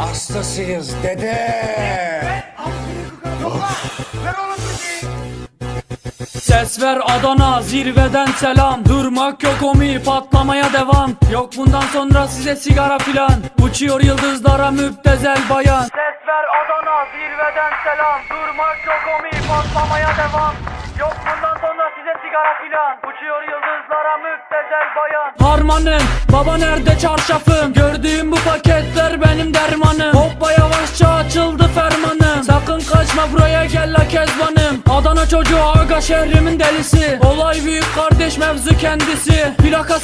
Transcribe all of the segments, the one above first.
Hastasıyız dede. Ses ver Adana zirveden selam. Durmak yok omi patlamaya devam. Yok bundan sonra size sigara filan. Uçuyor yıldızlara müptezel bayan. Ses ver Adana zirveden selam. Durmak yok omi patlamaya devam. Yok bundan sonra size sigara filan. Uçuyor yıldızlara müptezel bayan. Harmanım baba nerede çarşafım? Gördüğüm bu Kaçma buraya gel la kezbanım. Adana çocuğu aga şehrimin delisi. Olay büyük kardeş mevzu kendisi. Plaka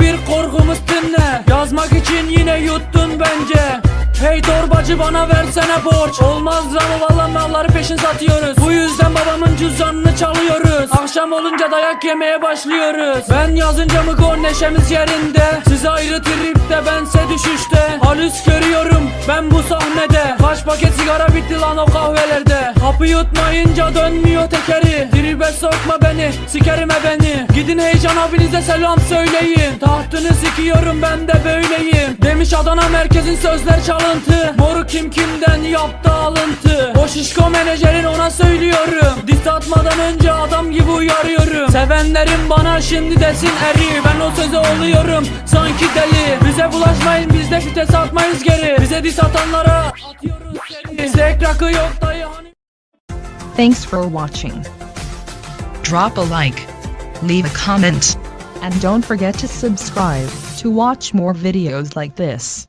01 korkumuz dinle. Yazmak için yine yuttun bence. Hey torbacı bana versene borç. Olmaz ama valla malları peşin satıyoruz. Bu yüzden babamın cüzdanını çalıyoruz. Akşam olunca dayak yemeye başlıyoruz. Ben yazınca mı gol neşemiz yerinde? Siz ayrı tripte bense düşüşte. Halüs görüyorum ben bu sahnede Kaç paket sigara bitti lan o kahvelerde. Hapı yutmayınca dönmüyor tekeri. Tribe sokma beni sikerime beni Gidin heyecan abinize selam söyleyin. Tahtını sikiyorum ben de böyleyim. Demiş Adana merkezin sözler çalıntı. Moru kim kimden yaptı alıntı. O şişko menajerin ona söylüyorum. Dis atmadan önce adam gibi uyarıyorum. Sevenlerim bana şimdi desin eri. Ben o söze oluyorum sanki deli. Bize bulaşmayın biz de fites atmayız geri Atıyoruz rakı yok dayı hani Thanks for watching. Drop a like. Leave a comment. And don't forget to subscribe to watch more videos like this.